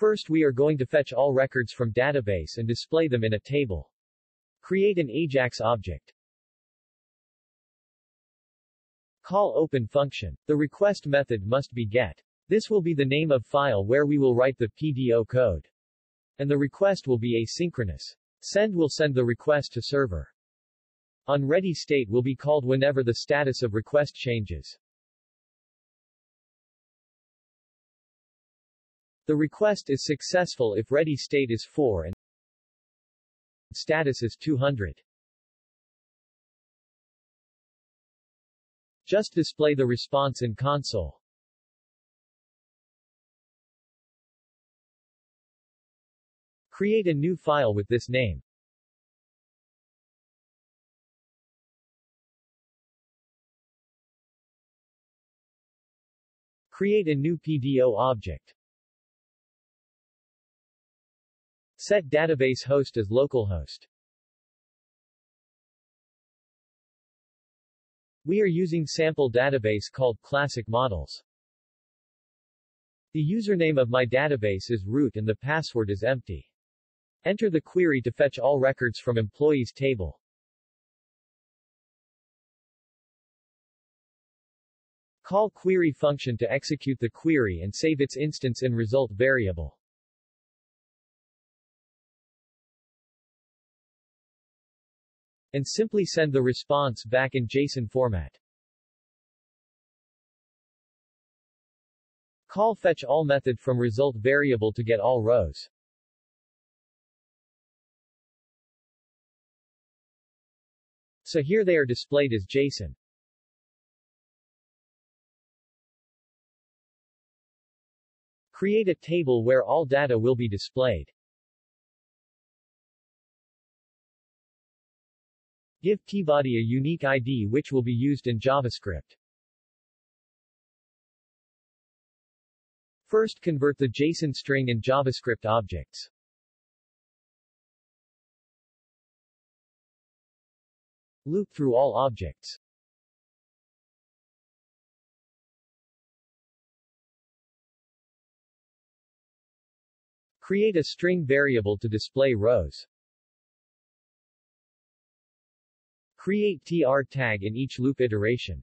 First we are going to fetch all records from database and display them in a table. Create an AJAX object. Call open function. The request method must be get. This will be the name of file where we will write the PDO code. And the request will be asynchronous. Send will send the request to server. On ready state will be called whenever the status of request changes. The request is successful if ready state is 4 and status is 200. Just display the response in console. Create a new file with this name. Create a new PDO object. Set database host as localhost. We are using sample database called Classic Models. The username of my database is root and the password is empty. Enter the query to fetch all records from employees table. Call query function to execute the query and save its instance in result variable. And simply send the response back in JSON format. Call fetch all method from result variable to get all rows. So here they are displayed as JSON. Create a table where all data will be displayed. Give tbody a unique ID which will be used in JavaScript. First convert the JSON string in JavaScript objects. Loop through all objects. Create a string variable to display rows. Create tr tag in each loop iteration.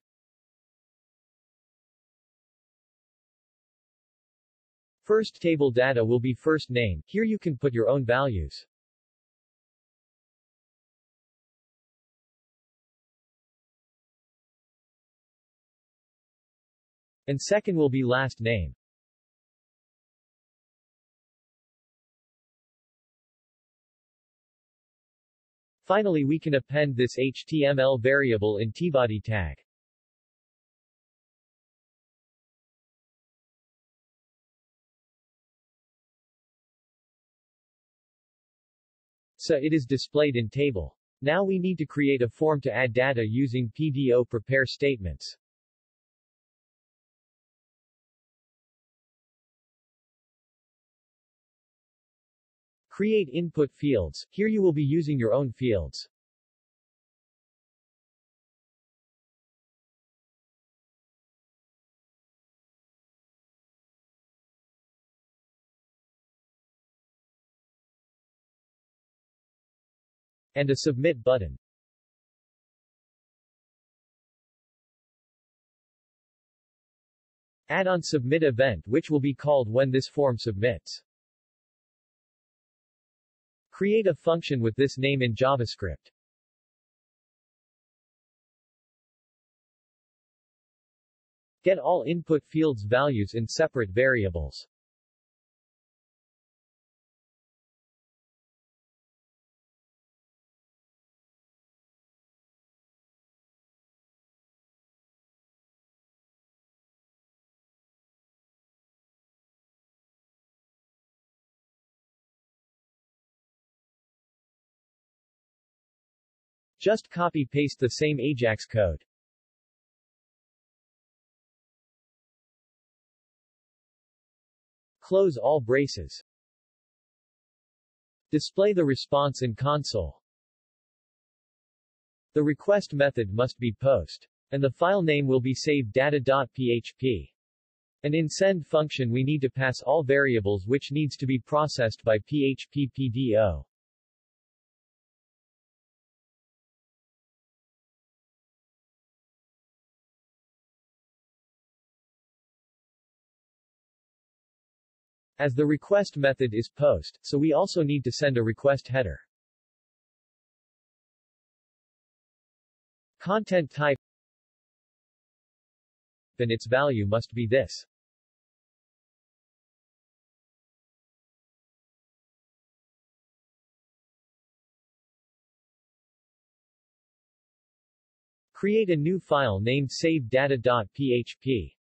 First table data will be first name, here you can put your own values. And second will be last name. Finally we can append this HTML variable in tbody tag. So it is displayed in table. Now we need to create a form to add data using PDO prepare statements. Create input fields. Here you will be using your own fields. And a submit button. Add on submit event which will be called when this form submits. Create a function with this name in JavaScript. Get all input fields values in separate variables. Just copy-paste the same AJAX code. Close all braces. Display the response in console. The request method must be post. And the file name will be savedata.php. And in send function we need to pass all variables which needs to be processed by PHP As the request method is post, so we also need to send a request header. Content type and its value must be this. Create a new file named savedata.php.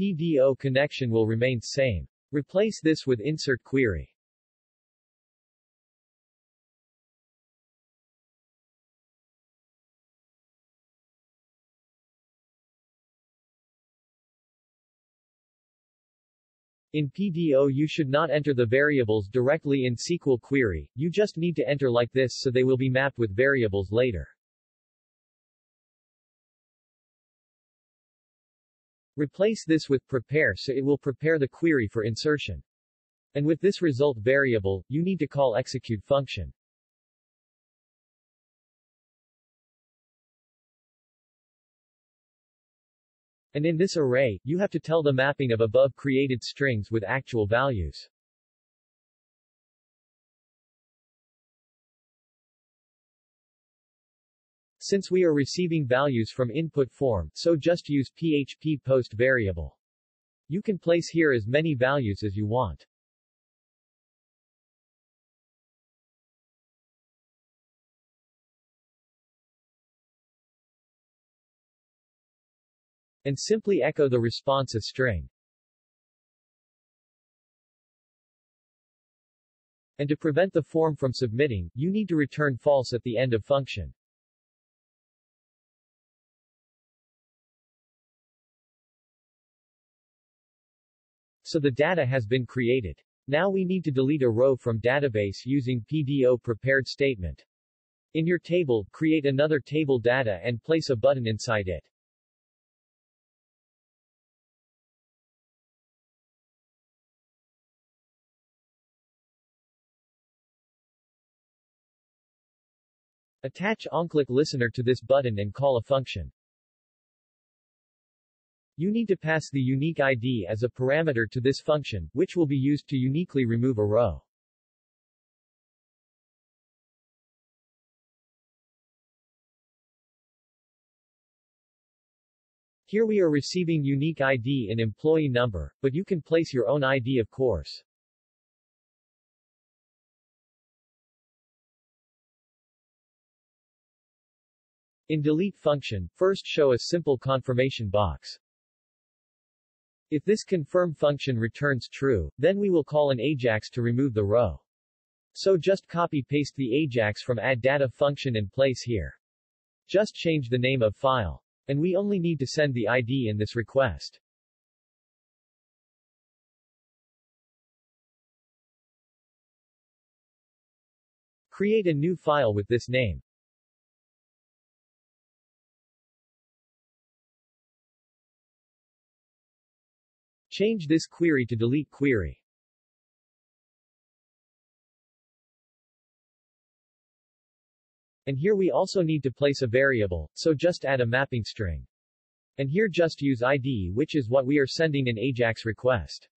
PDO connection will remain same. Replace this with insert query. In PDO you should not enter the variables directly in SQL query, you just need to enter like this so they will be mapped with variables later. Replace this with prepare so it will prepare the query for insertion. And with this result variable, you need to call execute function. And in this array, you have to tell the mapping of above created strings with actual values. Since we are receiving values from input form, so just use PHP post variable. You can place here as many values as you want. And simply echo the response as string. And to prevent the form from submitting, you need to return false at the end of function. So the data has been created. Now we need to delete a row from database using PDO prepared statement. In your table, create another table data and place a button inside it. Attach onclick listener to this button and call a function. You need to pass the unique ID as a parameter to this function, which will be used to uniquely remove a row. Here we are receiving unique ID in employee number, but you can place your own ID of course. In delete function, first show a simple confirmation box. If this confirm function returns true, then we will call an AJAX to remove the row. So just copy-paste the AJAX from add data function and place here. Just change the name of file. And we only need to send the ID in this request. Create a new file with this name. Change this query to delete query. And here we also need to place a variable, so just add a mapping string. And here just use ID which is what we are sending in AJAX request.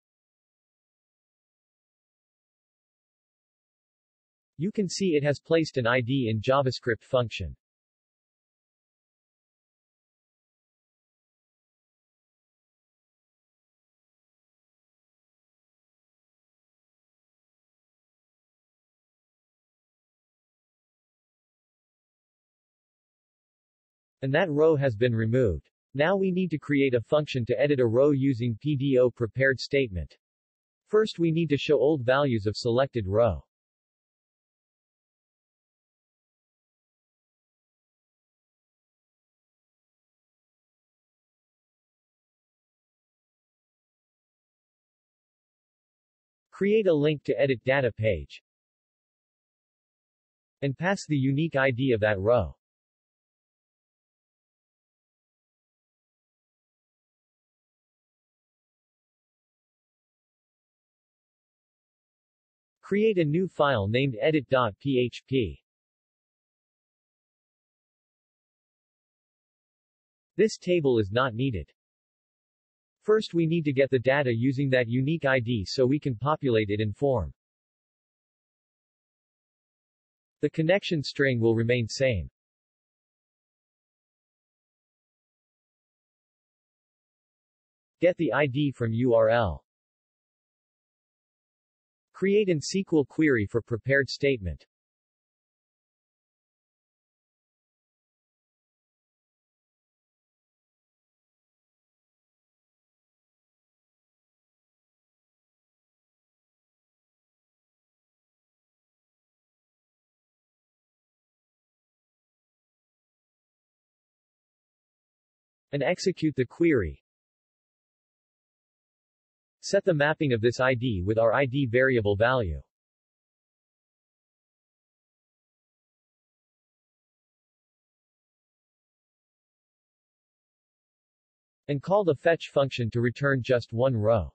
You can see it has placed an ID in JavaScript function. And that row has been removed. Now we need to create a function to edit a row using PDO prepared statement. First we need to show old values of selected row. Create a link to edit data page. And pass the unique ID of that row. Create a new file named edit.php. This table is not needed. First we need to get the data using that unique ID so we can populate it in form. The connection string will remain same. Get the ID from URL. Create an SQL query for prepared statement. and execute the query. Set the mapping of this ID with our ID variable value. And call the fetch function to return just one row.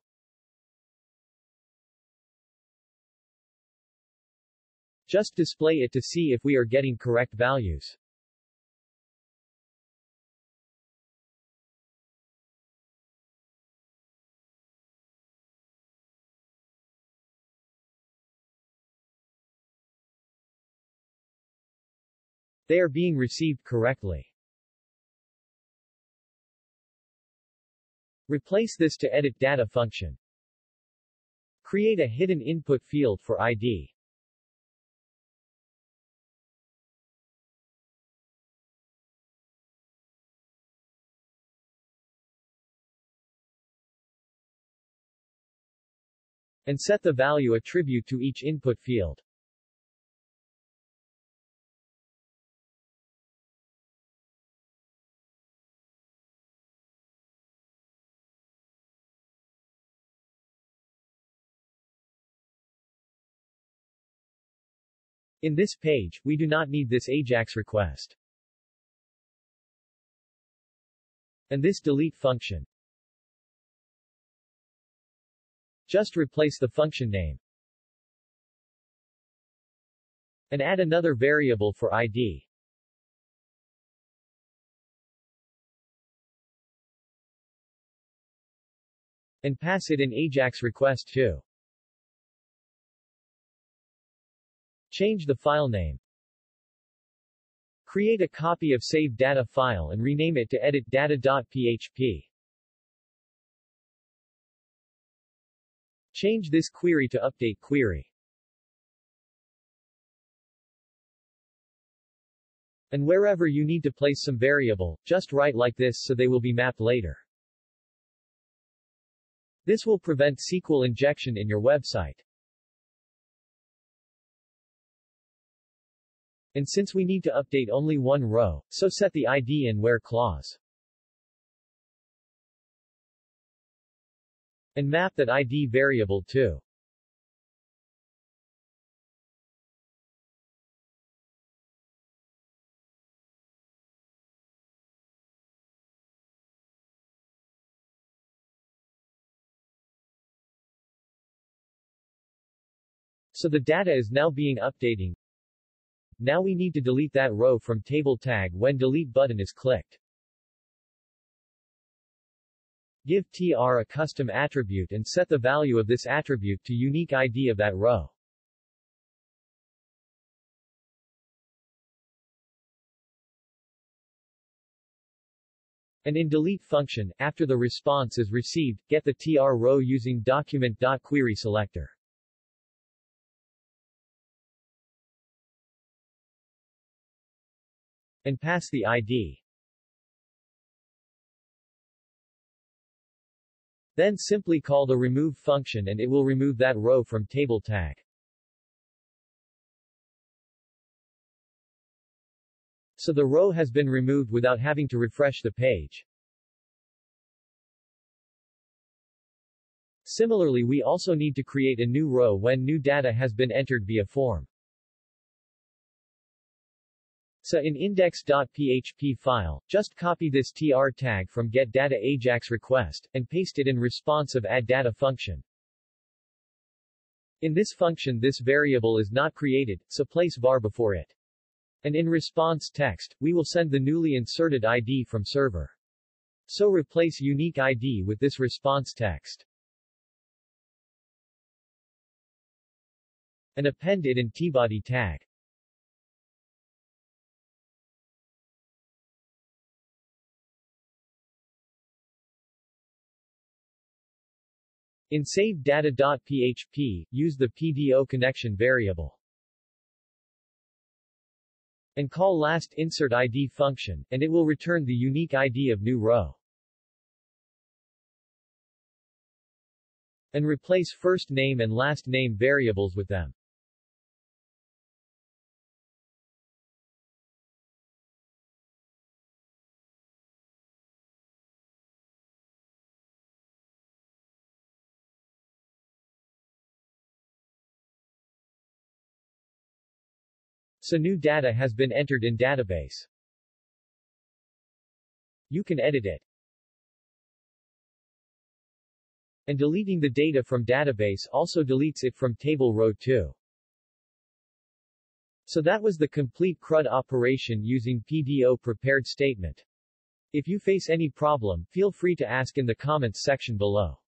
Just display it to see if we are getting correct values. They are being received correctly. Replace this to edit data function. Create a hidden input field for ID. and set the value attribute to each input field. In this page, we do not need this AJAX request. And this delete function. Just replace the function name. And add another variable for ID. And pass it an AJAX request too. Change the file name. Create a copy of save data file and rename it to edit data.php. Change this query to update query. And wherever you need to place some variable, just write like this so they will be mapped later. This will prevent SQL injection in your website. And since we need to update only one row, so set the ID in where clause. And map that ID variable to So the data is now being updating. Now we need to delete that row from table tag when delete button is clicked. Give tr a custom attribute and set the value of this attribute to unique ID of that row. And in delete function, after the response is received, get the tr row using document.query selector. And pass the ID. Then simply call the remove function and it will remove that row from table tag. So the row has been removed without having to refresh the page. Similarly we also need to create a new row when new data has been entered via form. So in index.php file, just copy this tr tag from getData AJAX request, and paste it in response of add data function. In this function this variable is not created, so place var before it. And in response text, we will send the newly inserted ID from server. So replace unique ID with this response text. And append it in tbody tag. In savedata.php, use the PDO connection variable. And call last insert ID function, and it will return the unique ID of new row. And replace first name and last name variables with them. So new data has been entered in database. You can edit it. And deleting the data from database also deletes it from table row 2. So that was the complete CRUD operation using PDO prepared statement. If you face any problem, feel free to ask in the comments section below.